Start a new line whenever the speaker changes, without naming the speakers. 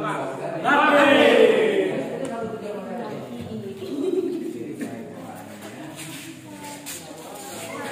Napi!